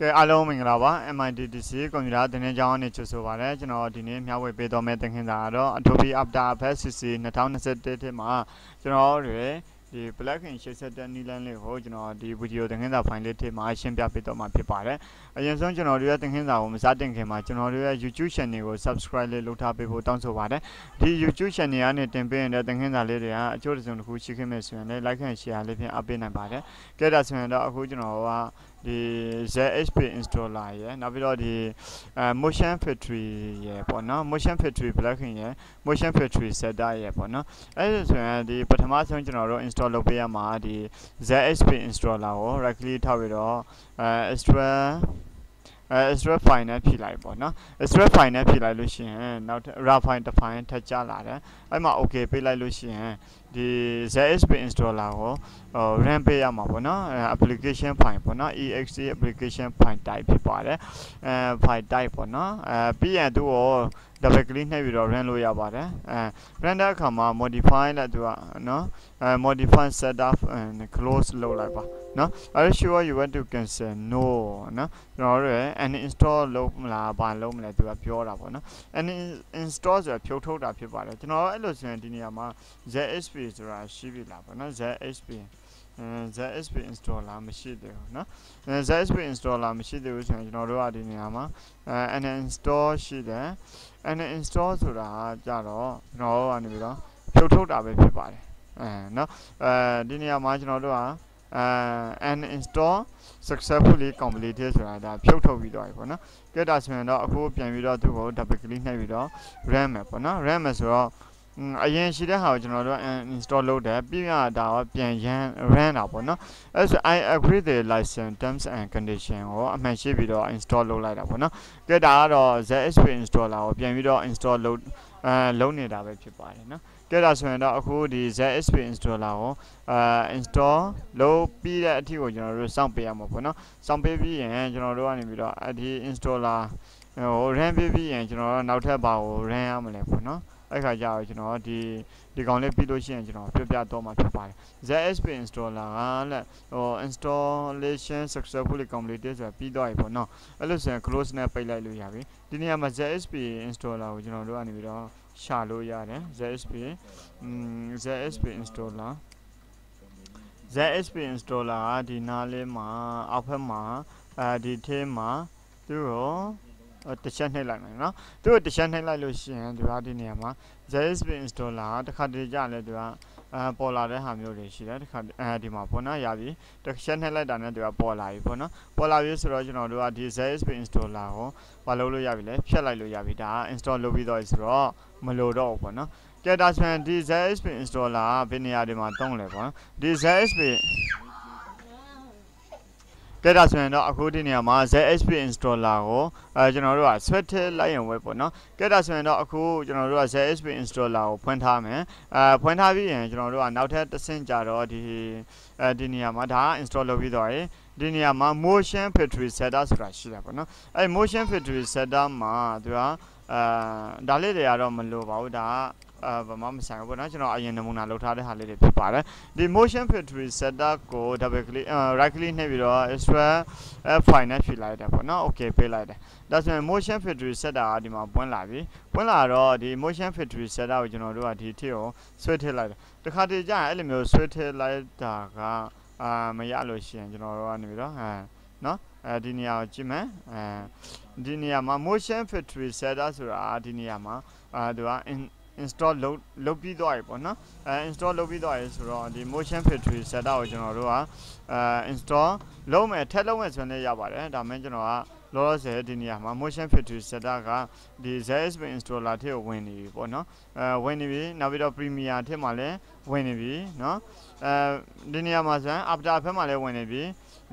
ကဲအားလုံးမင်္ဂလာပါ MITTC ကွန်ပျူတာသင်တန်းကျောင်းအနေချဆိုပါရစေကျွန်တော်ဒီနေ့မျှဝေပေးတော်မယ့်သင်ခန်းစာကတော့ Adobe After Effects CC 2021ထဲမှာကျွန်တော်တွေဒီ plugin ရှေ့ဆက်တဲ့နည်းလမ်းလေးကိုကျွန်တော်ဒီဗီဒီယိုသင်ခန်းစာဖိုင်လေးထဲမှာရှင်းပြပေးတော့မှာဖြစ်ပါတယ်အရင်ဆုံးကျွန်တော်တို့ရဲ့သင်ခန်းစာကိုမစတင်ခင်မှာကျွန်တော်တို့ရဲ့ YouTube channel ကို subscribe လေးလုပ်ထားပေးဖို့တောင်းဆိုပါတယ်ဒီ YouTube channel ကနေတင်ပေးနေတဲ့သင်ခန်းစာလေးတွေကအကျိုးတစ်စုံတစ်ခုရှိခဲ့မယ်ဆိုရင်လည်း like and share လေးဖြင့်အပ်ပေးနိုင်ပါတယ်ကဲဒါဆိုရင်တော့အခုကျွန်တော်ကဒီ ZHP installer ရယ်နောက်ပြီးတော့ဒီအဲ motion factory ရယ်ပေါ့နော် motion factory plugin ရယ် motion factory setter ရယ်ပေါ့နော်အဲ့ဒါဆိုရင်ဒီပထမဆုံးကျွန်တော်တို့ install လုပ်ပေးရမှာဒီ ZHP installer ကို right click ထောက်ပြီးတော့အဲ extra အဲ extract file နဲ့ဖြည့်လိုက်ပေါ့နော် extract file နဲ့ဖြည့်လိုက်လို့ရှိရင်နောက်ထပ် raw file တစ် file ထပ်ကြလာတယ်အဲ့မှာ okay ပေးလိုက်လို့ရှိရင်ဒီ ZSP installer ကိုဟို run ပေးရမှာပေါ့နော် application file ပေါ့နော် exe application file type ဖြစ်ပါတယ်အဲ file type ပေါ့နော်အဲပြီးရင်သူ့ကို double click နှိပ်ပြီးတော့ run လို့ရပါတယ်အဲ run တဲ့အခါမှာ modify လက်သူကနော်အဲ modify setup and close လုပ်လိုက်ပါနော် are you sure you want to cancel no နော်ကျွန်တော်တို့ uninstall လုပ်မလားဘာလုပ်မလဲသူကပြောတာပေါ့နော် uninstall ဆိုတာဖြုတ်ထုတ်တာဖြစ်ပါတယ်ကျွန်တော်အဲ့လိုဆိုရင်ဒီနေရာမှာ ZSP ဆိုတာရှိပြီလားပေါ့နော် ZSP အဲ ZSP installer မရှိသေးဘူးเนาะအဲ ZSP installer မရှိသေးဘူးဆိုရင်ကျွန်တော်တို့ကဒီနေရာမှာအဲ uninstall ရှိတယ် uninstall ဆိုတာကြတော့ကျွန်တော်တို့ကနေပြီးတော့ဖြုတ်ထုတ်တာပဲဖြစ်ပါတယ်အဲเนาะအဲဒီနေရာမှာကျွန်တော်တို့ကအဲ uninstall successfully completed ဆိုတာဒါဖြုတ်ထုတ်ပြီးတော့ပြီပေါ့နော်ကဲဒါဆိုရင်တော့အခုပြန်ပြီးတော့သူ့ကို double click နှိပ်ပြီးတော့ run မယ်ပေါ့နော် run မယ်ဆိုတော့ အရင်ရှိတဲ့ဟာကိုကျွန်တော်တို့ install လုပ်တယ်ပြီးရတာကပြန်ရန် run တာပေါ့နော်အဲဆို I agree the license terms and condition ကိုအမှန်ရှိပြီးတော့ install လုပ်လိုက်တာပေါ့နော်ကဲဒါကတော့ ZSP installer ကိုပြန်ပြီးတော့ install လုပ်အဲလုပ်နေတာပဲဖြစ်ပါတယ်နော်ကဲဒါဆိုရင်တော့အခုဒီ ZSP installer ကိုအာ install လုပ်ပြီးတဲ့အထိကိုကျွန်တော်တို့စောင့်ပေးရမှာပေါ့နော်စောင့်ပေးပြီးရင်ကျွန်တော်တို့ကနေပြီးတော့အဒီ installer ဟို run ပေးပြီးရင်ကျွန်တော်တို့နောက်ထပ်ဘာကို run ရမလဲပေါ့နော် အဲ့ခါကျတော့ကျွန်တော်ဒီဒီကောင်လေးပြီးလို့ရှိရင်ကျွန်တော်ပြပြတော့မှာဖြစ်ပါတယ် ZSP installer ကလက်ဟို installation successfully completed ဆိုတာပြီးတော့ပြီပေါ့နော်အဲ့လိုဆိုရင် close နဲ့ပိတ်လိုက်လို့ရပြီဒီနေရာမှာ ZSP installer ကိုကျွန်တော်တို့ကနေပြီးတော့ရှာလို့ရတယ် ZSP อืม ZSP installer ZSP installer ကဒီနားလေးမှာအောက်ဖက်မှာအဲဒီထဲမှာသူ့ကို တစ်ချက်နှိပ်လိုက်မယ်နော်သူ့ကိုတစ်ချက်နှိပ်လိုက်လို့ရှိရင်ဒီဟာဒီနေရာမှာ ZSP installer ကတစ်ခါတည်းကြလဲသူကအဲပေါ်လာတဲ့ဟာမျိုးတွေရှိတယ်တစ်ခါအဲဒီမှာပေါ့နော်ရပြီတစ်ချက်နှိပ်လိုက်တာနဲ့သူကပေါ်လာပြီပေါ့နော်ပေါ်လာပြီဆိုတော့ကျွန်တော်တို့ကဒီ ZSP installer ကိုမလုပ်လို့ရပြီလေဖြတ်လိုက်လို့ရပြီဒါက install လုပ်ပြီးတော့ဆိုတော့မလိုတော့ဘူးပေါ့နော်ကဲဒါဆိုရင်ဒီ ZSP installer ကဘယ်နေရာတွေမှာတုံးလဲပေါ့နော်ဒီ ZSP ကဲဒါဆိုရင်တော့အခုဒီနေရာမှာ ZSP installer ကိုအဲကျွန်တော်တို့ကဆွဲထည့်လိုက်ရင်ဝဲပေါ့နော်ကဲဒါဆိုရင်တော့အခုကျွန်တော်တို့က ZSP installer ကိုဖွင့်ထားမယ်အဲဖွင့်ထားပြီးရင်ကျွန်တော်တို့ကနောက်ထပ်တစ်ဆင့်ကြတော့ဒီအဲဒီနေရာမှာဒါက install လုပ်ပြီးတော့ရယ်ဒီနေရာမှာ motion factory setter ဆိုတာရှိတယ်ပေါ့နော်အဲ motion factory setter မှာသူကအဲဒါလေးတွေကတော့မလိုပါဘူးဒါက အာဘာမှမဆိုင်ဘူးပေါ့နော်ကျွန်တော်အရင်နမူနာလောက်ထားတဲ့ဟာလေးတွေဖြစ်ပါတယ်ဒီ motion factory setup ကို double click right click နှိပ်ပြီးတော့ extract file နဲ့ဖြည့်လိုက်တယ်ပေါ့နော် okay ပေးလိုက်တယ်ဒါဆိုရင် motion factory setup ကဒီမှာပွင့်လာပြီပွင့်လာတော့ဒီ motion factory setup ကိုကျွန်တော်တို့ကဒီထည့်ကိုဆွဲထည့်လိုက်တယ်တခါတည်းကျရင်အဲ့လိုမျိုးဆွဲထည့်လိုက်တာကအာမရလို့ရှိရင်ကျွန်တော်တို့ကနေပြီးတော့အဲနော်အဲဒီနေရာကိုကြည့်မယ်အဲဒီနေရာမှာ motion factory setup ဆိုတာဒီနေရာမှာအာသူက install လုပ်လုပ်ပြီးသွားပြီပေါ့နော်အဲ install လုပ်ပြီးသွားပြီဆိုတော့ဒီ motion factory setup ကိုကျွန်တော်တို့ကအဲ install လုပ်မယ်ထည့်လုပ်မယ်ဆိုရင်လည်းရပါတယ်ဒါမှမဟုတ်ကျွန်တော်ကလောလောဆယ်ဒီနေရာမှာ motion factory setup ကဒီ ZSP installer ထဲကိုဝင်နေပြီပေါ့နော်အဲဝင်နေပြီနောက်ပြီးတော့ premiere ထဲမှာလည်းဝင်နေပြီနော်အဲဒီနေရာမှာဆိုရင် after ဖက်မှာလည်းဝင်နေပြီ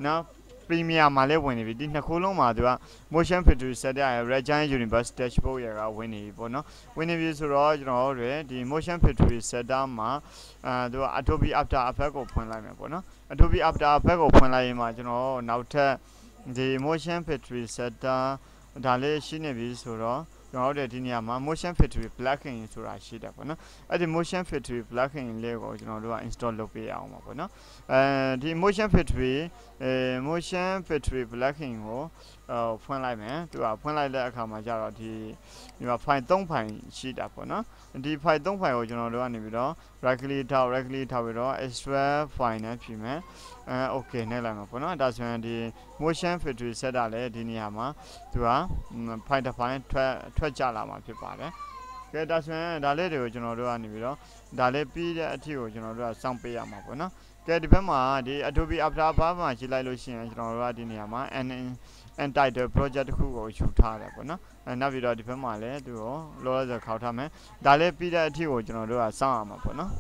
နော် Premiere မှာလည်းဝင်နေပြီဒီနှစ်ခုလုံးမှာသူက motion factory set ရ Regine Universe dashboard ရကဝင်နေပြီပေါ့နော်ဝင်နေပြီဆိုတော့ကျွန်တော်တို့ဒီ motion factory setup မှာအဲသူက Adobe After Effects ကိုဖွင့်လိုက်မယ်ပေါ့နော် Adobe After Effects ကိုဖွင့်လိုက်ရင်မှကျွန်တော်နောက်ထပ်ဒီ motion factory setup ဒါလေးရှိနေပြီဆိုတော့ ကျွန်တော်တို့ဒီနေရာမှာ motion factory plugin ဆိုတာရှိတယ်ပေါ့နော်အဲ့ဒီ motion factory plugin လေးကိုကျွန်တော်တို့က install လုပ်ပေးအောင်ပါပေါ့နော်အဲဒီ motion factory အဲ motion factory plugin ကို ဟိုဖွင့်လိုက်မယ်သူကဖွင့်လိုက်တဲ့အခါမှာကျတော့ဒီဒီမှာ file 3 file ရှိတာပေါ့နော်ဒီ file 3 file ကိုကျွန်တော်တို့ကနေပြီးတော့ right click ထောက် right click ထောက်ပြီးတော့ extract file နဲ့ပြင်မယ်အဲ okay နဲ့လိုက်မှာပေါ့နော်ဒါဆိုရင်ဒီ motion factory set တာလည်းဒီနေရာမှာသူက file တစ် file ထွက်ထွက်ကြလာမှာဖြစ်ပါတယ်ကဲဒါဆိုရင်ဒါလေးတွေကိုကျွန်တော်တို့ကနေပြီးတော့ဒါလေးပြီးတဲ့အထိကိုကျွန်တော်တို့ကစောင့်ပေးရမှာပေါ့နော်ကဲဒီဘက်မှာဒီ Adobe After Effects မှာကြည့်လိုက်လို့ရှိရင်ကျွန်တော်တို့ကဒီနေရာမှာ N entitled project တစ်ခုကိုယူထားတယ်ပေါ့နော်အဲနောက်ပြီးတော့ဒီဘက်မှာလည်းသူကိုလောလောဆယ်ခေါက်ထားမယ်ဒါလေးပြီးတဲ့အထိကိုကျွန်တော်တို့ကစောင့်ရမှာပေါ့နော်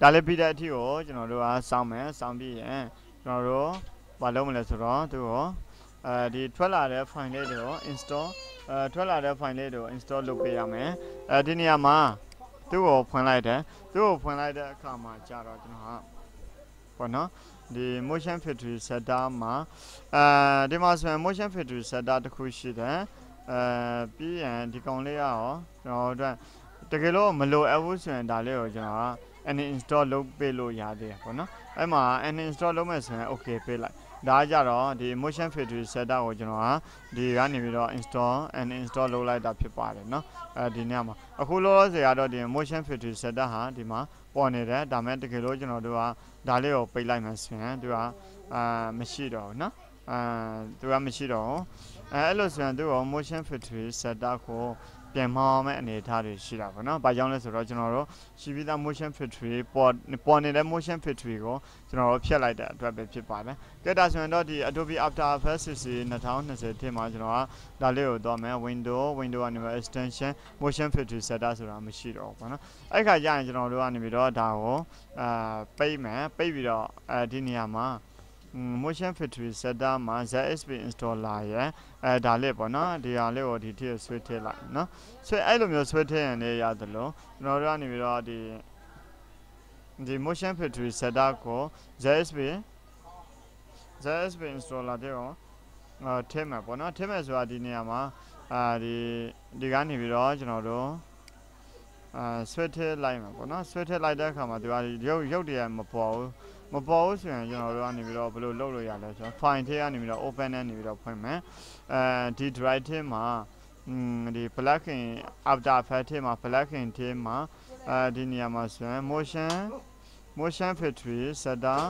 ဒါလေးပြီးတဲ့အထိကိုကျွန်တော်တို့ကစောင့်မယ်စောင့်ပြီးရင်ကျွန်တော်တို့မလုပ်မလဲဆိုတော့သူကိုအဲဒီထွက်လာတဲ့ file လေးတွေကို install အဲထွက်လာတဲ့ file လေးတွေကို install လုပ်ပေးရမယ်အဲဒီနေရာမှာသူ့ကိုဖွင့်လိုက်တယ်သူ့ကိုဖွင့်လိုက်တဲ့အခါမှာကြာတော့ကျွန်တော်ကပေါ့နော် ဒီ motion factory setter မှာအဲဒီမှာဆိုရင် motion factory setter တခုရှိတယ်အဲပြီးရင်ဒီကောင်လေးရောကျွန်တော်တို့တကယ်လို့မလိုအပ်ဘူးဆိုရင်ဒါလေးကိုကျွန်တော်က uninstall လုပ်ပေးလို့ရသေးတယ်ပေါ့နော်အဲ့မှာ uninstall လုပ်မယ်ဆိုရင် okay ပေးလိုက် ဒါကြတော့ဒီ motion factory setter ကိုကျွန်တော်ကဒီကနေပြီးတော့ install and install လုပ်လိုက်တာဖြစ်ပါတယ်เนาะအဲဒီနေ့မှာအခုလောလောဆယ်ကတော့ဒီ motion factory setter ဟာဒီမှာပေါ်နေတယ်ဒါမဲ့တကယ်လို့ကျွန်တော်တို့ကဒါလေးကိုပိတ်လိုက်မှဆိုရင်သူကအာမရှိတော့ဘူးเนาะအာသူကမရှိတော့ဘူးအဲအဲ့လိုဆိုရင်သူက motion factory setter ကို ပြန်မောင်းမဲ့အနေအထားတွေရှိတာပေါ့နော်။ဘာကြောင့်လဲဆိုတော့ကျွန်တော်တို့ရှိပြီးသား motion factory ပေါ်ပေါ်နေတဲ့ motion factory ကိုကျွန်တော်တို့ဖြတ်လိုက်တဲ့အတွက်ပဲဖြစ်ပါတယ်။ကဲဒါဆိုရင်တော့ဒီ Adobe After Effects CC 2020ထဲမှာကျွန်တော်ကဒါလေးကိုတော့မယ် window window ကနေ extension motion factory setter ဆိုတာမရှိတော့ဘူးပေါ့နော်။အဲ့ခါကျရင်ကျွန်တော်တို့ကနေပြီးတော့ဒါကိုအာပိတ်မယ်ပိတ်ပြီးတော့အဲဒီနေရာမှာ motion factory setter မှာ ZSP installer ရယ်အဲဒါလေးပေါ့နော်ဒီဟာလေးကိုဒီထိဆွဲထည့်လိုက်နော်ဆွဲအဲ့လိုမျိုးဆွဲထည့်ရင်လည်းရတယ်လို့ကျွန်တော်တို့ကနေပြီးတော့ဒီဒီ motion factory setter ကို ZSP ZSP installer တဲ့ကိုအဲထည့်မယ်ပေါ့နော်ထည့်မယ်ဆိုတာဒီနေရာမှာအာဒီဒီကနေပြီးတော့ကျွန်တော်တို့အာဆွဲထည့်လိုက်မှာပေါ့နော်ဆွဲထည့်လိုက်တဲ့အခါမှာဒီကရုပ်ရုပ်တွေကမပေါ်ဘူး မပေါ်ဘူးဆိုရင်ကျွန်တော်တို့ကနေပြီးတော့ဘယ်လိုလုပ်လို့ရလဲဆိုတော့ file ထဲကနေပြီးတော့ open နဲ့နေပြီးတော့ဖွင့်မယ်အဲဒီ drive ထဲမှာอืมဒီ plugin after effects ထဲမှာ plugin ထဲမှာအဲဒီနေရာမှာဆိုရင် motion motion factory setter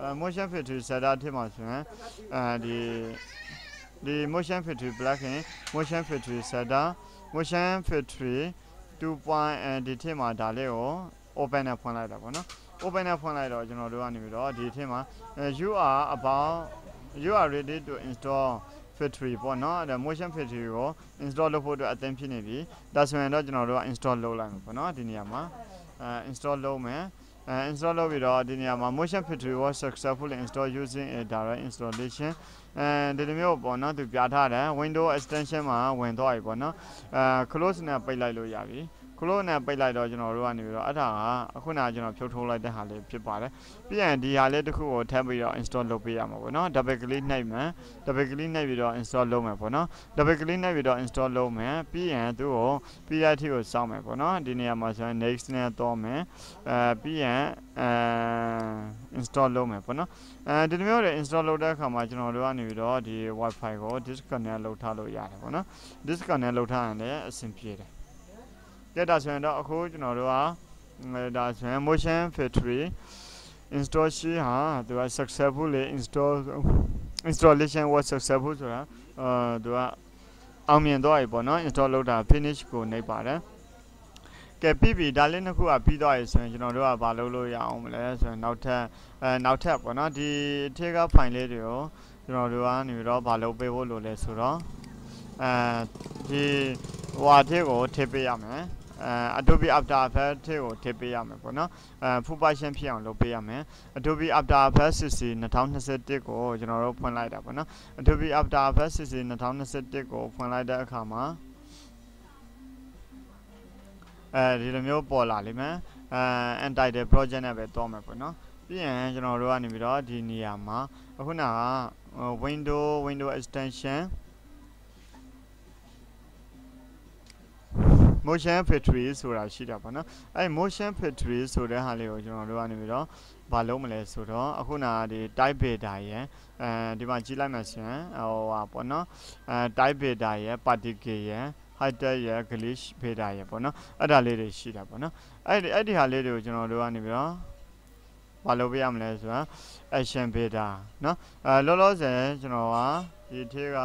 အဲ motion factory setter ထဲမှာဆိုရင်အဲဒီဒီ motion factory plugin motion factory setter motion factory 2.0ဒီထဲမှာဒါလေးကို open နဲ့ဖွင့်လိုက်တာပေါ့နော် open နဲ့ဖွင့်လိုက်တော့ကျွန်တော်တို့ကနေပြီးတော့ဒီထဲမှာ you are about you are ready to install factory ပေါ့နော်အဲ motion factory ကို install လုပ်ဖို့အတွက်အသင့်ဖြစ်နေပြီဒါဆိုရင်တော့ကျွန်တော်တို့က install လုပ်လိုက်မှာပေါ့နော်ဒီနေရာမှာအဲ install လုပ်မယ်အဲ install လုပ်ပြီးတော့ဒီနေရာမှာ motion factory was successfully installed using a direct installation အဲဒီလိုမျိုးပေါ့နော်သူပြထားတယ် window extension မှာဝင်သွားပြီပေါ့နော်အဲ close နဲ့ပိတ်လိုက်လို့ရပြီ ခလို့နဲ့ပိတ်လိုက်တော့ကျွန်တော်တို့ကနေပြီးတော့အဲ့ဒါကအခုနကကျွန်တော်ဖြုတ်ထိုးလိုက်တဲ့ဟာလေးဖြစ်ပါတယ်ပြီးရင်ဒီဟာလေးတစ်ခုကိုထပ်ပြီးတော့ install လုပ်ပေးရမှာပေါ့နော် double click နှိပ်မယ် double click နှိပ်ပြီးတော့ install လုပ်မယ်ပေါ့နော် double click နှိပ်ပြီးတော့ install လုပ်မယ်ပြီးရင်သူ့ကို PIT ကိုစောင့်မယ်ပေါ့နော်ဒီနေရာမှာဆိုရင် next နဲ့တော့မယ်အဲပြီးရင်အဲ install လုပ်မယ်ပေါ့နော်အဲဒီလိုမျိုးတွေ install လုပ်တဲ့အခါမှာကျွန်တော်တို့ကနေပြီးတော့ဒီ wifi ကို disconnect လုပ်ထားလို့ရတယ်ပေါ့နော် disconnect လုပ်ထားရင်လည်းအဆင်ပြေတယ် ကဲဒါဆိုရင်တော့အခုကျွန်တော်တို့ကဒါဆိုရင် motion factory install ရှိဟာသူက successfully install installation was successful ဆိုတာအာသူကအောင်မြင်သွားပြီပေါ့နော် install လုပ်တာ finish ကိုနှိပ်ပါတယ်ကဲပြီးပြီဒါလေးနှစ်ခုကပြီးသွားပြီဆိုရင်ကျွန်တော်တို့ကဘာလုပ်လို့ရအောင်မလဲဆိုရင်နောက်ထပ်အဲနောက်ထပ်ပေါ့နော်ဒီထေက file လေးတွေကိုကျွန်တော်တို့ကနေပြီးတော့ဘာလုပ်ပေးဖို့လိုလဲဆိုတော့အဲဒီဟိုအထေကိုထည့်ပေးရမယ်အဲ Adobe After Effects ထဲကိုထည့်ပေးရမယ်ပေါ့နော်အဲ full version ဖြစ်အောင်လုပ်ပေးရမယ် Adobe After Effects CC 2021ကိုကျွန်တော်တို့ဖွင့်လိုက်တာပေါ့နော် Adobe After Effects CC 2021ကိုဖွင့်လိုက်တဲ့အခါမှာအဲဒီလိုမျိုးပေါ်လာလိမ့်မယ်အဲ entitled project နဲ့ပဲတောင်းမယ်ပေါ့နော်ပြီးရင်ကျွန်တော်တို့ကနေပြီးတော့ဒီနေရာမှာအခုနက window window extension motion factory ဆိုတာရှိတာပေါ့နော်အဲ့ motion factory ဆိုတဲ့ဟာလေးကိုကျွန်တော်တို့ကနေပြီးတော့ဘာလုံးမလဲဆိုတော့အခုနာဒီ type beta ရယ်အဲဒီမှာကြည့်လိုက်မှဆိုရင်ဟိုဟာပေါ့နော်အဲ type beta ရယ် particle ရယ် height ရယ် glitch beta ရယ်ပေါ့နော်အဲ့ဒါလေးတွေရှိတာပေါ့နော်အဲ့ဒီအဲ့ဒီဟာလေးတွေကိုကျွန်တော်တို့ကနေပြီးတော့ဘာလုပ်ပြရမလဲဆိုတော့ action beta เนาะအဲလောလောဆယ်ကျွန်တော်ကဒီထေးက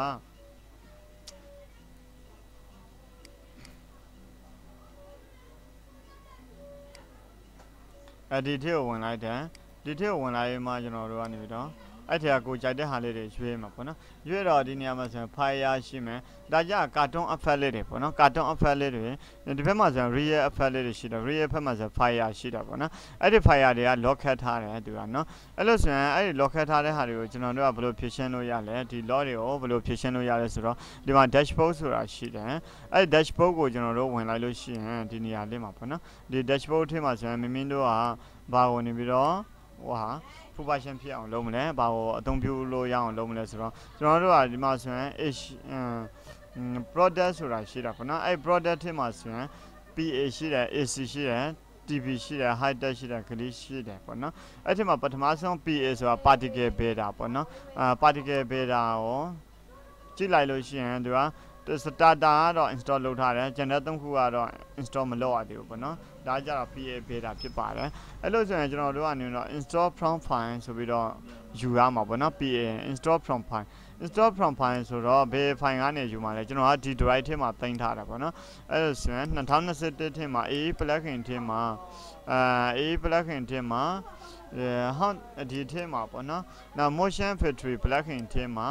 အဲဒီထေးကိုဝင်လိုက်တယ်ဒီထေးကိုဝင်လိုက်ရင်မှကျွန်တော်တို့ကနေပြီးတော့ အဲ့ထက်ကကိုကြိုက်တဲ့ဟာလေးတွေရွေးမှာပေါ့နော်ရွေးတော့ဒီနေရာမှာဆိုရင် fire ရှိမယ်ဒါကြကာတွန်း effect လေးတွေပေါ့နော်ကာတွန်း effect လေးတွေဒီဘက်မှာဆိုရင် real effect လေးတွေရှိတယ် real ဘက်မှာဆို fire ရှိတာပေါ့နော်အဲ့ဒီ fire တွေက lock ခတ်ထားတယ်သူကနော်အဲ့လို့ဆိုရင်အဲ့ဒီ lock ခတ်ထားတဲ့ဟာတွေကိုကျွန်တော်တို့ကဘယ်လိုဖြည့်ရှင်းလို့ရလဲဒီ law တွေကိုဘယ်လိုဖြည့်ရှင်းလို့ရလဲဆိုတော့ဒီမှာ dashboard ဆိုတာရှိတယ်အဲ့ဒီ dashboard ကိုကျွန်တော်တို့ဝင်လိုက်လို့ရှိရင်ဒီနေရာလေးမှာပေါ့နော်ဒီ dashboard ထဲမှာဆိုရင်မင်းမင်းတို့ကဘာဝင်နေပြီးတော့ဟိုဟာ profession ဖြစ်အောင်လုပ်မလဲဘာကိုအသုံးပြုလို့ရအောင်လုပ်မလဲဆိုတော့ကျွန်တော်တို့ကဒီမှာဆိုရင် h product ဆိုတာရှိတာပေါ့နော်အဲ့ product ထဲမှာဆိုရင် PA ရှိတယ် AC ရှိတယ် TP ရှိတယ် high tech ရှိတယ် glitch ရှိတယ်ပေါ့နော်အဲ့ဒီမှာပထမဆုံး PA ဆိုတာ particle beta ပေါ့နော်အာ particle beta ကိုကြည့်လိုက်လို့ရှိရင်သူက starter ကတော့ install လုပ်ထားတယ်ကျန်တဲ့သုံးခုကတော့ install မလုပ်ရသေးဘူးပေါ့နော်ဒါကြတော့ PA beta ဖြစ်ပါတယ်အဲ့လိုဆိုရင်ကျွန်တော်တို့ကနေတော့ install from file ဆိုပြီးတော့ယူရမှာပေါ့နော် PA install from file install from file ဆိုတော့ဘယ် file ကနေယူမှာလဲကျွန်တော်ကဒီ drive ထဲမှာတင်ထားတာပေါ့နော်အဲ့လိုဆိုရင်2021ထဲမှာ AA plugin ထဲမှာအဲ AA plugin ထဲမှာအဲဟောဒီထဲမှာပေါ့နော်နောက် motion factory plugin ထဲမှာ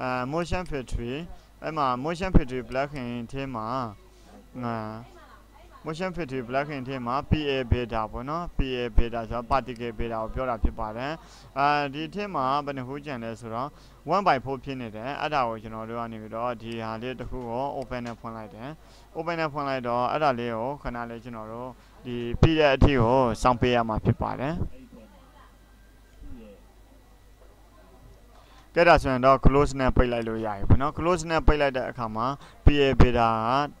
အဲ motion factory အဲ့မှာ motion factory plugin ထဲမှာငါ motion factory plugin ထဲမှာ PA beta ပေါ့နော် PA beta ဆိုတော့ particle beta ကိုပြောတာဖြစ်ပါတယ်အဲဒီထဲမှာဘယ်နှခုကျန်လဲဆိုတော့1/4ဖြစ်နေတယ်အဲ့ဒါကိုကျွန်တော်တို့ကနေပြီးတော့ဒီဟာလေးတစ်ခုကို open နဲ့ဖွင့်လိုက်တယ် open နဲ့ဖွင့်လိုက်တော့အဲ့ဒါလေးကိုခဏလေးကျွန်တော်တို့ဒီပြီးတဲ့အထိကိုစောင့်ပေးရမှာဖြစ်ပါတယ် ကဲဒါဆိုရင်တော့ close နဲ့ပိတ်လိုက်လို့ရပြီပေါ့နော် close နဲ့ပိတ်လိုက်တဲ့အခါမှာ PA beta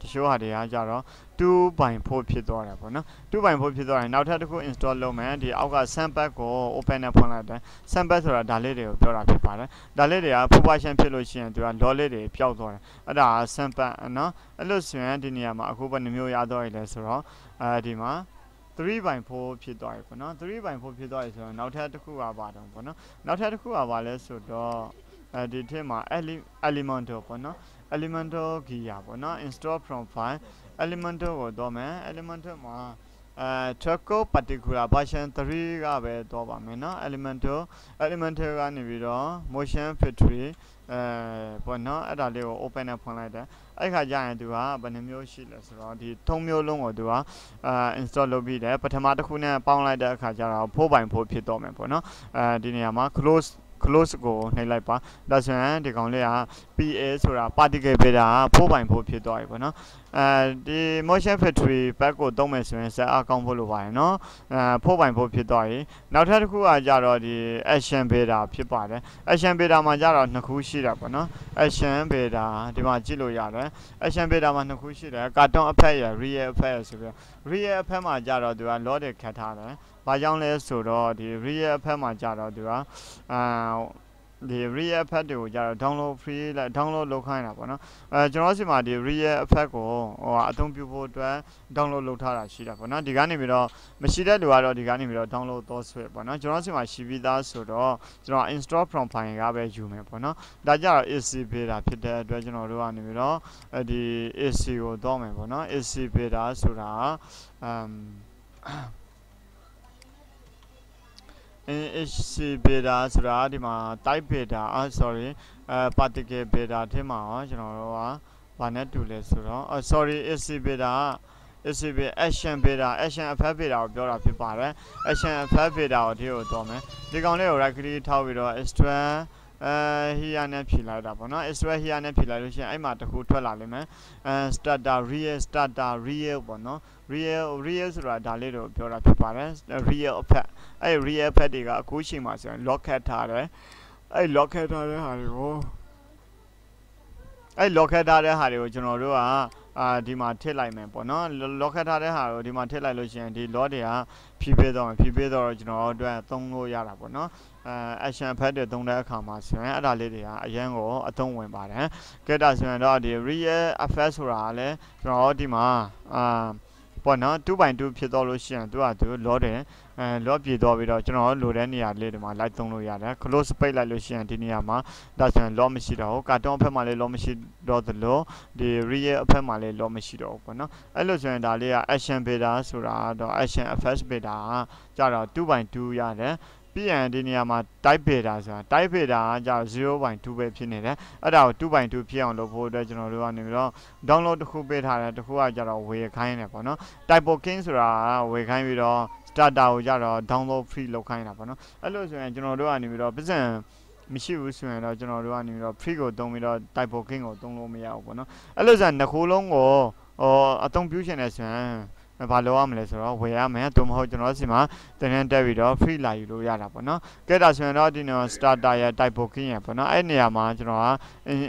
ကတချို့ဟာတွေကကြတော့2.4ဖြစ်သွားတယ်ပေါ့နော်2.4ဖြစ်သွားရင်နောက်ထပ်တစ်ခု install လုပ်မယ်ဒီအောက်က sample ကို open နဲ့ဖွင့်လိုက်တယ် sample ဆိုတာဒါလေးတွေကိုပြောတာဖြစ်ပါတယ်ဒါလေးတွေက full version ဖြစ်လို့ရှိရင်သူက law လေးတွေပျောက်သွားတယ်အဲ့ဒါ sample နော်အဲ့လို့ဆိုရင်ဒီနေရာမှာအခုဘယ်နှမျိုးရတော့ရလဲဆိုတော့အဲဒီမှာ 3/4ဖြစ်သွားပြီပေါ့နော်3/4ဖြစ်သွားပြီဆိုတော့နောက်ထပ်တစ်ခုကပါတော့ပေါ့နော်နောက်ထပ်တစ်ခုကပါလဲဆိုတော့အဲဒီထဲမှာ elemental ပေါ့နော် elemental gear ပေါ့နော် install from file elemental ကိုတော့မယ် elemental မှာအဲ Traco particular version 3ကပဲတော့ပါမယ်เนาะ elemental elemental ကနေပြီးတော့ motion factory အဲပေါ့เนาะအဲ့ဒါလေးကို open နဲ့ဖွင့်လိုက်တယ် အဲ့ခါကျရင်သူကဘယ်နှမျိုးရှိလဲဆိုတော့ဒီ၃မျိုးလုံးကိုသူကအာ install လုပ်ပြီးတယ်ပထမတစ်ခုနဲ့ပေါင်းလိုက်တဲ့အခါကျတော့4 by 4ဖြစ်တော့မယ်ပေါ့နော်အဲဒီနေရာမှာ close close ကိုနှိပ်လိုက်ပါဒါဆိုရင်ဒီကောင်လေးက PA ဆိုတာ particle beta 4 by 4ဖြစ်သွားပြီပေါ့နော် အဲဒီ motion factory pack ကိုသုံးမယ်ဆိုရင် set အကောင့်ဖို့လိုပါတယ်နော်အဲ 4x4 ဖြစ်သွားပြီနောက်ထပ်တစ်ခုကကြတော့ဒီ action beta ဖြစ်ပါတယ် action beta မှာကြတော့နှစ်ခုရှိတာပေါ့နော် action beta ဒီမှာကြည့်လို့ရတယ် action beta မှာနှစ်ခုရှိတယ် carton effect ရ real effect ဆိုပြီး real effect မှာကြတော့သူက load ခတ်ထားတယ်ဘာကြောင့်လဲဆိုတော့ဒီ real effect မှာကြတော့သူကအာ ဒီ real effect တွေကိုကြတော့ download free လိုက် download လုပ်ခိုင်းတာပေါ့နော်အဲကျွန်တော်စီမှာဒီ real effect ကိုဟိုအသုံးပြုဖို့အတွက် download လုပ်ထားတာရှိတာပေါ့နော်ဒီကနေပြီးတော့မရှိတဲ့လူကတော့ဒီကနေပြီးတော့ download တော့ဆွဲပေါ့နော်ကျွန်တော်စီမှာရှိပြီးသားဆိုတော့ကျွန်တော် install from file ကပဲယူမယ်ပေါ့နော်ဒါကြတော့ AC beta ဖြစ်တဲ့အတွက်ကျွန်တော်တို့ကနေပြီးတော့ဒီ AC ကိုတော့မယ်ပေါ့နော် AC beta ဆိုတာအမ် HC beta ဆိုတာဒီမှာ type beta အာ sorry အဲ particle beta ထဲမှာရောကျွန်တော်တို့ကဘာနဲ့တူလဲဆိုတော့ sorry HC beta SCP action beta action effect beta ကိုပြောတာဖြစ်ပါတယ် action effect beta ကိုဒီကိုတော့မယ်ဒီကောင်လေးကို right click ထောက်ပြီးတော့ extract အဲ here နဲ့ဖြည့်လိုက်တာပေါ့နော် extract here နဲ့ဖြည့်လိုက်လို့ရှိရင်အဲ့မှာတခုထွက်လာလိမ့်မယ်အဲ starter real starter real ပေါ့နော် real real ဆိုတာဒါလေးတော့ပြောတာဖြစ်ပါတယ် real effect အဲ့ real effect တွေကအခုချိန်မှာဆိုရင် lock ခတ်ထားတယ်အဲ့ lock ခတ်ထားတဲ့ဟာတွေကို အဲ့ lock ထားတဲ့ဟာတွေကိုကျွန်တော်တို့ကအာဒီမှာထည့်လိုက်မယ်ပေါ့နော် lock ထားတဲ့ဟာကိုဒီမှာထည့်လိုက်လို့ရှိရင်ဒီ lock တွေကဖြည့်ပေးတော့ဖြည့်ပေးတော့ကျွန်တော်တို့အတွက်သုံးလို့ရတာပေါ့နော်အဲ action effect တွေသုံးတဲ့အခါမှာဆိုရင်အဲ့ဒါလေးတွေကအရင်ကိုအသုံးဝင်ပါတယ်ကဲဒါဆိုရင်တော့ဒီ real effect ဆိုတာကလည်းကျွန်တော်တို့ဒီမှာအာ ပေါ့နော်2.2ဖြစ်တော့လို့ရှိရင်သူကသူ load တယ်အဲလော့ပြေသွားပြီးတော့ကျွန်တော်လိုတဲ့နေရာလေးတွေမှာလိုက်သုံးလို့ရတယ် close space လိုက်လို့ရှိရင်ဒီနေရာမှာဒါဆိုရင် lock မရှိတော့ဘူးကာတွန်းအဖက်မှာလည်း lock မရှိတော့သလိုဒီ real အဖက်မှာလည်း lock မရှိတော့ဘူးပေါ့နော်အဲ့လိုဆိုရင်ဒါလေးက action beta ဆိုတာတော့ action effect beta ကကြတော့2.2ရတယ် ပြီးရင်ဒီနေရာမှာ type beta ဆိုတာ type beta ကကြာ0.2ပဲဖြစ်နေတယ်အဲ့ဒါကို2.2ဖြစ်အောင်လုပ်ဖို့အတွက်ကျွန်တော်တို့ကနေပြီးတော့ download တစ်ခုပေးထားတယ်တစ်ခုကကြာတော့ဝေခိုင်းတယ်ပေါ့နော် type king ဆိုတာဝေခိုင်းပြီးတော့ starter ကိုကြတော့ download free လုပ်ခိုင်းတာပေါ့နော်အဲ့လိုဆိုရင်ကျွန်တော်တို့ကနေပြီးတော့ပတ်စံမရှိဘူးဆိုရင်တော့ကျွန်တော်တို့ကနေပြီးတော့ free ကိုသုံးပြီးတော့ type king ကိုသုံးလို့မရဘူးပေါ့နော်အဲ့လိုဆိုရင်နှစ်ခုလုံးကိုဟိုအသုံးပြုရှင်နေဆိုရင် ဘာလုပ်ရမလဲဆိုတော့ဝယ်ရမယ်သို့မဟုတ်ကျွန်တော်စီမှာတင်တန်းတက်ပြီးတော့ free လာယူလို့ရတာပေါ့နော်ကဲဒါဆိုရင်တော့ဒီနော် starter ရဲ့ type booking ရပေါ့နော်အဲ့နေရာမှာကျွန်တော်က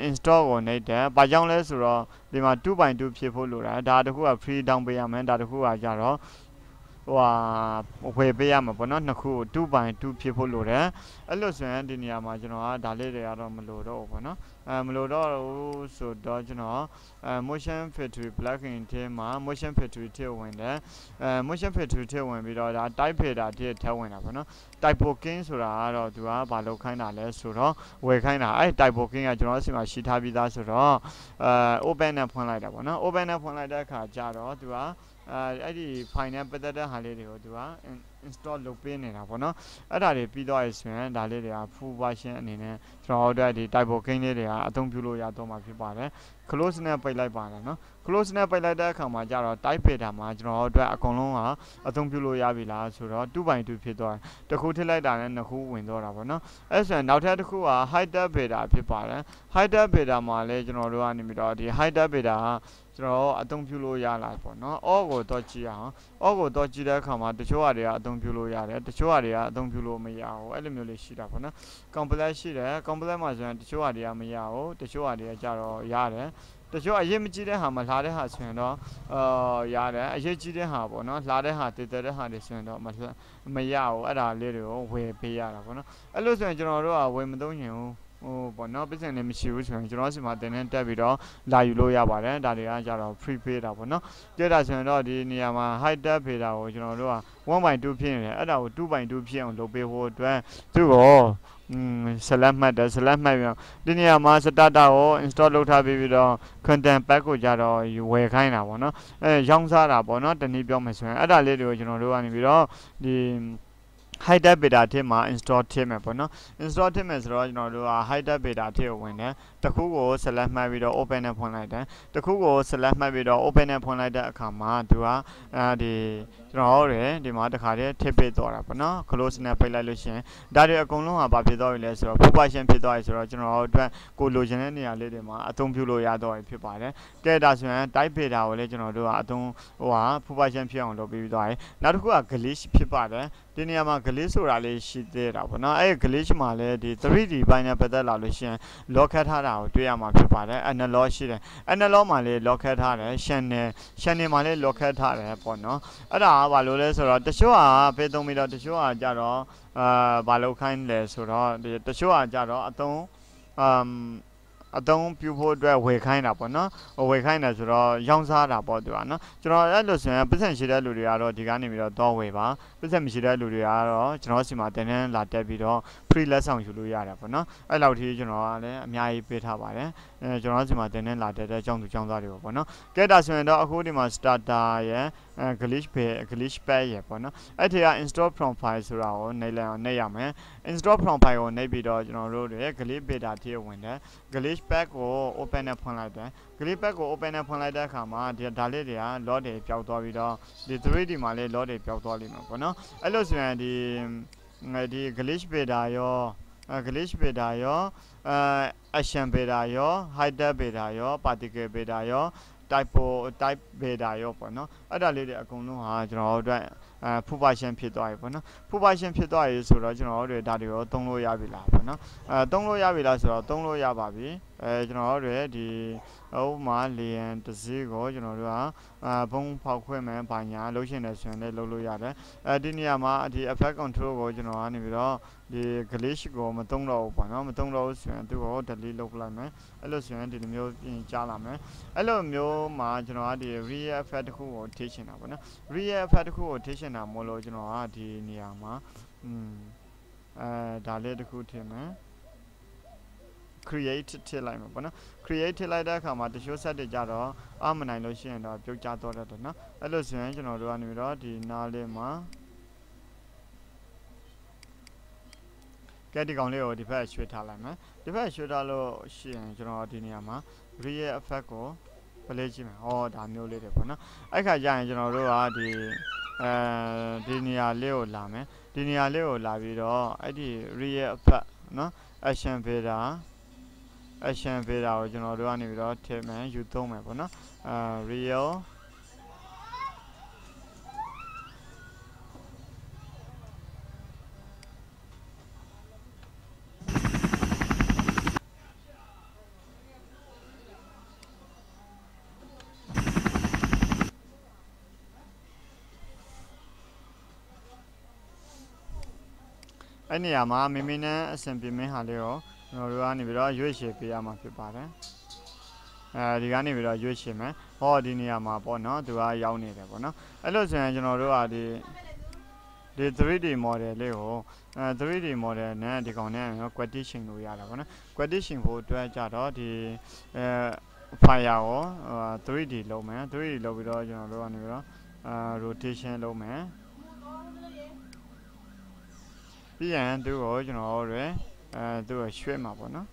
install ကိုနှိပ်တယ်ဘာကြောင့်လဲဆိုတော့ဒီမှာ2.2ဖြစ်ဖို့လိုတာဒါတခုက free down ပေးရမယ်ဒါတခုကကြတော့ ဟိုဟာဝယ်ပေးရမှာပေါ့နော်နှစ်ခု2 by 2ဖြစ်ဖို့လိုတယ်အဲ့လိုဆိုရင်ဒီနေရာမှာကျွန်တော်ကဒါလေးတွေကတော့မလိုတော့ဘူးပေါ့နော်အဲမလိုတော့ဘူးဆိုတော့ကျွန်တော်အဲ motion factory plugin ထဲမှာ motion factory ထဲဝင်တယ်အဲ motion factory ထဲဝင်ပြီးတော့ဒါ type fader ထဲထဲဝင်တာပေါ့နော် type booking ဆိုတာကတော့သူကဘာလုပ်ခိုင်းတာလဲဆိုတော့ဝယ်ခိုင်းတာအဲ type booking ကကျွန်တော်ဆီမှာရှိထားပြီးသားဆိုတော့အဲ open နဲ့ဖွင့်လိုက်တာပေါ့နော် open နဲ့ဖွင့်လိုက်တဲ့အခါကျတော့သူက အဲအဲ့ဒီ file နဲ့ပတ်သက်တဲ့ဟာလေးတွေကိုသူက install လုပ်ပေးနေတာပေါ့နော်အဲ့ဒါတွေပြီးတော့ရဆိုရင်ဒါလေးတွေက full version အနေနဲ့ကျွန်တော်တို့ဒီ type booking လေးတွေကအသုံးပြုလို့ရတော့မှာဖြစ်ပါတယ် close နဲ့ပိတ်လိုက်ပါတယ်နော် close နဲ့ပိတ်လိုက်တဲ့အခါမှာကျတော့ type fader မှာကျွန်တော်တို့အတွက်အကုန်လုံးကအသုံးပြုလို့ရပြီလားဆိုတော့ 2x2 ဖြစ်သွားတယ်တခုထည့်လိုက်တာနဲ့နှစ်ခုဝင်သွားတာပေါ့နော်အဲ့ဆိုရင်နောက်ထပ်တစ်ခုက high tab fader ဖြစ်ပါတယ် high tab fader မှာလည်းကျွန်တော်တို့ကနေပြီးတော့ဒီ high tab fader က ကျွန်တော်အသုံးပြုလို့ရလာပေါ့နော်အော့ကိုတော့ကြည့်အောင်အော့ကိုတော့ကြည့်တဲ့အခါမှာတချို့ဟာတွေကအသုံးပြုလို့ရတယ်တချို့ဟာတွေကအသုံးပြုလို့မရဘူးအဲ့လိုမျိုးလေးရှိတာပေါ့နော် complex ရှိတယ် complex မှာဆိုရင်တချို့ဟာတွေကမရဘူးတချို့ဟာတွေကကြတော့ရတယ်တချို့အရေးမကြီးတဲ့ဟာမလာတဲ့ဟာဆိုရင်တော့အာရတယ်အရေးကြီးတဲ့ဟာပေါ့နော်လာတဲ့ဟာတည်တဲ့ဟာတွေဆိုရင်တော့မမရဘူးအဲ့ဒါလေးတွေကိုဝယ်ပေးရတာပေါ့နော်အဲ့လိုဆိုရင်ကျွန်တော်တို့ကဝယ်မသုံးရင်ဘူး ဟိုပေါ့နော်ပတ်စံလည်းမရှိဘူးဆိုရင်ကျွန်တော်စီမှာတင်နေတက်ပြီးတော့လာယူလို့ရပါတယ်ဒါတွေကကြတော့ free pay တာပေါ့နော်ကြည့်တာဆိုရင်တော့ဒီနေရာမှာ high tab pay တာကိုကျွန်တော်တို့က1.2ဖြစ်နေတယ်အဲ့ဒါကို2.2ဖြစ်အောင်လုပ်ပေးဖို့အတွက်သူ့ကိုอืม select မှတ်တယ် select မှတ်ပြီးတော့ဒီနေရာမှာ starter ကို install လုပ်ထားပြီးပြီးတော့ content pack ကိုကြတော့ဝယ်ခိုင်းတာပေါ့နော်အဲရောင်းစားတာပေါ့နော်တနည်းပြောမယ်ဆိုရင်အဲ့ဒါလေးတွေကိုကျွန်တော်တို့ကနေပြီးတော့ဒီ high tab beta ထဲမှာ install ထည့်မယ်ပေါ့နော် install ထည့်မယ်ဆိုတော့ကျွန်တော်တို့က high tab beta ထဲကိုဝင်တယ် တခုကို select မှတ်ပြီးတော့ open နဲ့ဖွင့်လိုက်တယ်တခုကို select မှတ်ပြီးတော့ open နဲ့ဖွင့်လိုက်တဲ့အခါမှာသူကအဲဒီကျွန်တော်တို့ရဒီမှာတခါတည်းထည့်ပေးတော့တာပေါ့နော် close နဲ့ပိတ်လိုက်လို့ရှိရင်ဒါတွေအကုန်လုံးကဘာဖြစ်သွားပြီလဲဆိုတော့ full version ဖြစ်သွားပြီဆိုတော့ကျွန်တော်တို့အတွက်ကိုလိုချင်တဲ့နေရာလေးတွေမှာအသုံးပြုလို့ရတော့ဖြစ်ပါတယ်ကဲဒါဆိုရင် type beta ကိုလည်းကျွန်တော်တို့ကအသုံးဟိုဟာ full version ဖြစ်အောင်လုပ်ပြီးသွားတယ်နောက်တစ်ခုက glitch ဖြစ်ပါတယ်ဒီနေရာမှာ glitch ဆိုတာလေးရှိသေးတာပေါ့နော်အဲ့ glitch မှာလည်းဒီ 3D ဘိုင်းနဲ့ပတ်သက်လာလို့ရှိရင် lock ခတ်ထားတာကိုတွေ့ရမှာဖြစ်ပါတယ် analog ရှိတယ် analog မှာလည်း lock ခတ်ထားတယ် channel channel မှာလည်း lock ခတ်ထားတယ်ပေါ့နော်အဲ့ဒါကဘာလို့လဲဆိုတော့တချို့ကဖေးသုံးပြီးတော့တချို့ကကြတော့အာဘာလို့ခိုင်းလဲဆိုတော့ဒီတချို့ကကြတော့အသုံးအမ် အသုံးပြုဖို့အတွက်ဝယ်ခိုင်းတာပေါ့နော်ဝယ်ခိုင်းတယ်ဆိုတော့ရောင်းစားတာပေါ့သူကနော်ကျွန်တော်အဲ့လိုဆိုရင်ပတ်စံရှိတဲ့လူတွေကတော့ဒီကနေပြီးတော့တော့ဝယ်ပါပတ်စံမရှိတဲ့လူတွေကတော့ကျွန်တော်စီမှာတင်းတင်းလာတက်ပြီးတော့ free လက်ဆောင်ယူလို့ရတယ်ပေါ့နော်အဲ့လောက်ထိကျွန်တော်ကလည်းအများကြီးပေးထားပါတယ်အဲကျွန်တော်စီမှာတင်းတင်းလာတက်တဲ့ចောင်းသူចောင်းသားတွေပေါ့နော်ကဲဒါဆိုရင်တော့အခုဒီမှာ starter ရဲ့အဲ glitch pay glitch pay ရပေါ့နော်အဲ့ဒီက install from file ဆိုတာကိုနှိပ်လိုက်အောင်နှိပ်ရမယ် install from file ကိုနှိပ်ပြီးတော့ကျွန်တော်တို့ရဲ့ glitch beta ထိဝင်တယ် glitch pack ကို open နဲ့ဖွင့်လိုက်တယ် glitch pack ကို open နဲ့ဖွင့်လိုက်တဲ့အခါမှာဒီဒါလေးတွေက load တွေပျောက်သွားပြီးတော့ဒီ 3D မှာလည်း load တွေပျောက်သွားလိမ့်မယ်ပေါ့နော်အဲ့လိုဆိုရင်ဒီဒီ glitch beta ရော glitch beta ရော အဲ action beta ရော high tab beta ရော particle beta ရော type type beta ရောပေါ့နော်အဲ့ဒါလေးတွေအကုန်လုံးဟာကျွန်တော်တို့အတွက်အဲဖူပါရှင်ဖြစ်သွားပြီပေါ့နော်ဖူပါရှင်ဖြစ်သွားပြီဆိုတော့ကျွန်တော်တို့ဒါတွေရောသုံးလို့ရပြီလားပေါ့နော်အဲသုံးလို့ရပြီလားဆိုတော့သုံးလို့ရပါပြီအဲကျွန်တော်တို့ဒီဥမာလီယန်တစ်စီးကိုကျွန်တော်တို့ကအာဘုံဖောက်ခွင့်မယ်ဘာညာလှုပ်ရှင်နေဆိုရင်လည်းလှုပ်လို့ရတယ်အဲဒီနေရာမှာဒီ effect control ကိုကျွန်တော်ကနေပြီးတော့ဒီ glitch ကိုမသုံးတော့ဘူးပေါ့နော်မသုံးတော့ဘူးဆိုရင်သူ့ကို delete လုပ်လိုက်မယ်အဲ့လိုဆိုရင်ဒီလိုမျိုးပြင်ကြားလာမယ်အဲ့လိုမျိုးမှာကျွန်တော်ကဒီ real effect တစ်ခုကိုထိချင်တာပေါ့နော် real effect တစ်ခုကိုထိချင်တာမို့လို့ကျွန်တော်ကဒီနေရာမှာอืมအဲဒါလေးတစ်ခုထည့်မယ် create ထည့်လိုက်မှာပေါ့နော် create ထည့်လိုက်တဲ့အခါမှာတချို့ set တွေကြတော့အမနိုင်လို့ရှိရင်တော့ပြုတ်ကျသွားတတ်တယ်နော်အဲ့လိုဆိုရင်ကျွန်တော်တို့ကနေပြီးတော့ဒီနားလေးမှာကဲဒီကောင်လေးကိုဒီဘက်ရွှေ့ထားလိုက်မယ်ဒီဘက်ရွှေ့ထားလို့ရှိရင်ကျွန်တော်ဒီနေရာမှာ real effect ကိုပလေးကြည့်မယ်ဟောဒါမျိုးလေးတွေပေါ့နော်အဲ့ခါကျရင်ကျွန်တော်တို့ကဒီအဲဒီနေရာလေးကိုလာမယ်ဒီနေရာလေးကိုလာပြီးတော့အဲ့ဒီ real effect နော် action fader action fader ကိုကျွန်တော်တို့ကနေပြီးတော့ထည့်မယ်ယူသုံးမယ်ပေါ့နော်အာ real အဲ့နေရာမှာမိမိနဲ့အဆင်ပြေမင်းဟာလေးကို ကျွန်တော်တို့ကနေပြီးတော့ရွေးချယ်ပေးရမှာဖြစ်ပါတယ်အဲဒီကနေပြီးတော့ရွေးချယ်မယ်ဟောဒီနေရာမှာပေါ့နော်သူကရောက်နေတယ်ပေါ့နော်အဲ့လိုဆိုရင်ကျွန်တော်တို့ကဒီဒီ 3D model လေးကိုအဲ 3D model နဲ့ဒီကောင်နဲ့နော် quotation လို့ရတာပေါ့နော် quotation ဖို့အတွက်ကြတော့ဒီအဲ fire ကို 3D လုံးမယ် 3D လုံးပြီးတော့ကျွန်တော်တို့ကနေပြီးတော့အာ rotation လုံးမယ်ပြီးရင်သူ့ကိုကျွန်တော်တို့ရ အဲသူ့ကိုရွှေ့မှာပေါ့နော်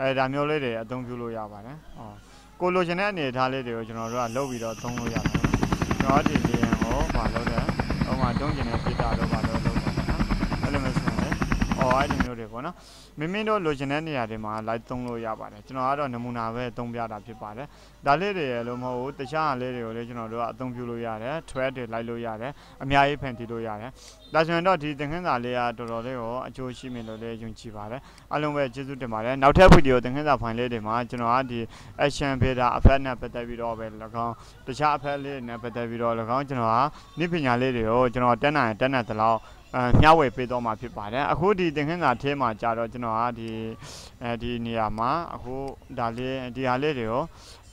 အဲဒါမျိုးလေးတွေအသုံးပြုလို့ရပါတယ်ဟောကိုလိုချင်တဲ့အနေအထားလေးတွေကိုကျွန်တော်တို့ကလုပ်ပြီးတော့သုံးလို့ရပါတယ်နော်ကျွန်တော်ဒီလျင်ကိုမလုပ်တဲ့ဟိုမှာတုံးကျင်တဲ့ data တော့မလုပ် အော်အဲ့ဒီမျိုးတွေပေါ့နော်မိမိတို့လိုချင်တဲ့နေရာတွေမှာလိုက်သုံးလို့ရပါတယ်ကျွန်တော်ကတော့နမူနာပဲသုံးပြတာဖြစ်ပါတယ်ဒါလေးတွေလို့မဟုတ်ဘူးတခြားအလေးတွေကိုလည်းကျွန်တော်တို့ကအသုံးပြုလို့ရတယ် thread တွေလိုက်လို့ရတယ်အများကြီးဖန်တီးလို့ရတယ်ဒါဆိုရင်တော့ဒီသင်ခန်းစာလေးကတော်တော်လေးကိုအကျိုးရှိမယ်လို့လည်းယုံကြည်ပါတယ်အားလုံးပဲကျေးဇူးတင်ပါတယ်နောက်ထပ်ဗီဒီယိုသင်ခန်းစာဖိုင်လေးတွေမှာကျွန်တော်ကဒီ action beta effect နဲ့ပတ်သက်ပြီးတော့ပဲ၎င်းတခြား effect လေးတွေနဲ့ပတ်သက်ပြီးတော့၎င်းကျွန်တော်ကနိပညာလေးတွေကိုကျွန်တော်တက်နိုင်တက်နိုင်သလောက် အဲမျှဝေပေးတော့မှာဖြစ်ပါတယ်အခုဒီသင်ခန်းစာထဲမှာကြာတော့ကျွန်တော်ကဒီအဲဒီနေရာမှာအခုဒါလေးဒီဟာလေးတွေကို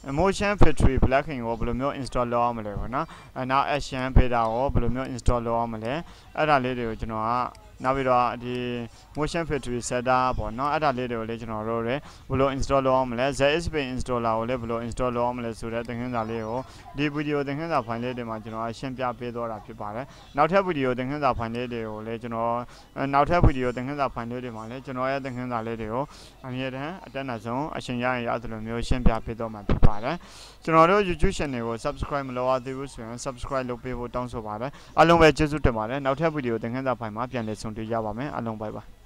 emotion factory plugin ကိုဘယ်လိုမျိုး install လုပ်အောင်မလဲပေါ့နော်အဲနောက် action beta ကိုဘယ်လိုမျိုး install လုပ်အောင်မလဲအဲ့ဒါလေးတွေကိုကျွန်တော်က နောက်ပြီးတော့ဒီ motion factory setter ပေါ့နော်အဲ့ဒါလေးတွေကိုလည်းကျွန်တော်တို့လည်းဘယ်လို install လုပ်အောင်မလဲ ZSP installer ကိုလည်းဘယ်လို install လုပ်အောင်မလဲဆိုတဲ့သင်ခန်းစာလေးကိုဒီ video သင်ခန်းစာ file လေးတွေမှာကျွန်တော်ရှင်းပြပေးတော့တာဖြစ်ပါတယ်နောက်ထပ် video သင်ခန်းစာ file လေးတွေကိုလည်းကျွန်တော်နောက်ထပ် video သင်ခန်းစာ file လေးတွေမှာလည်းကျွန်တော်ရဲ့သင်ခန်းစာလေးတွေကိုအမြဲတမ်းအတက်အဆုံးအချိန်ရရင်ရသလိုမျိုးရှင်းပြပေးတော့မှာဖြစ်ပါတယ်ကျွန်တော်တို့ YouTube channel ကို subscribe မလုပ်ရသေးဘူးဆိုရင် subscribe လုပ်ပေးဖို့တောင်းဆိုပါတယ်အားလုံးပဲကျေးဇူးတင်ပါတယ်နောက်ထပ် video သင်ခန်းစာ file မှာပြန်လည်ဆုံတွေ့ကြပါမယ်အားလုံး bye bye